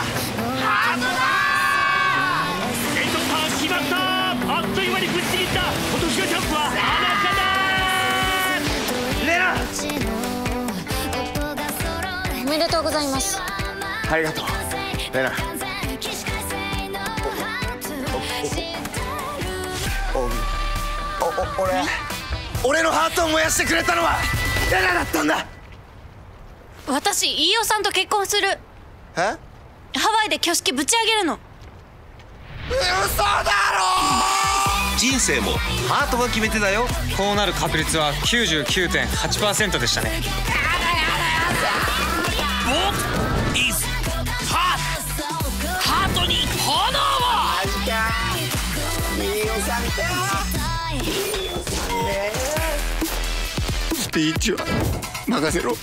ハードだレイトター決まったあっという間にぶっちぎった今年のキャンプはあなただレナおめでとうございますありがとうレナおおお俺俺のハートを燃やしてくれたのはレナだったんだ私飯尾さんと結婚するえっハワイで挙式ぶち上げるの。嘘だろ人生もハートが決めてだよ。こうなる確率は99.8%でしたね。スピーチは任せろ